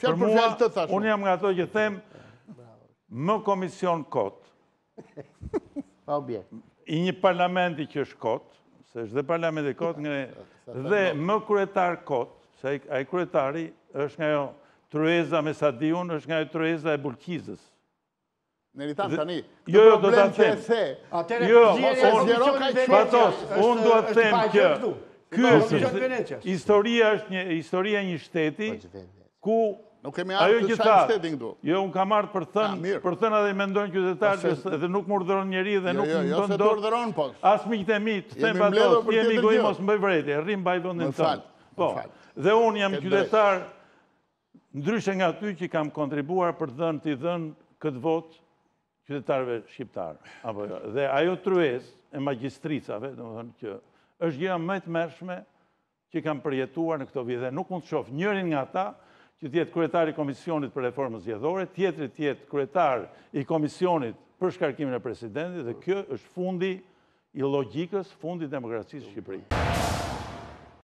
Për mua, unë jam nga to që them, një komision kot, i një parlamenti që është kot, se është dhe parlamenti kot, dhe një kryetar kot, se ai kryetari është nga ajo tryeza me Sadiun, është nga ajo tryeza e Bulqizës. Meritan tani, jo, jo, do ta them. Atëre jo, Fatos, unë do të them që ky është historia është një historia një shteti po, ku Nuk kemi ardhur të shajmë shtetin këtu. Jo, unë kam ardhur për të thënë, për të thënë edhe si mendojnë qytetarët që se dhe nuk më urdhëron njeri dhe jo, nuk jo, më urdhëron dot. Jo, po. As miqtë e mi, të them ato, ti jemi gojë mos më bëj vërejtje, rri mbaj vendin tënd. Po. Dhe unë jam qytetar Ndryshe nga ty që kam kontribuar për të dhënë t'i dhënë këtë votë qytetarëve shqiptarë, apo jo? Dhe ajo tryezë e magjistricave, domethënë që është gjëja më e tmerrshme që kam përjetuar në këto vite dhe nuk mund të shoh njërin nga ata që të jetë kryetar i Komisionit për Reformën Zgjedhore, tjetri të jetë kryetar i Komisionit për shkarkimin e presidentit dhe kjo është fundi i logjikës, fundi i demokracisë në Shqipëri.